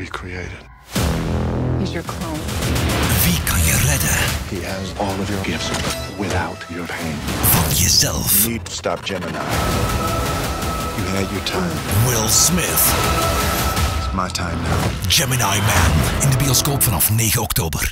we created. He's your clone. Wie kan je redden He has all of your gifts without your pain. van jezelf? You need to stop Gemini. You had your time. Will Smith. It's my time now. Gemini Man. In de bioscoop vanaf 9 oktober.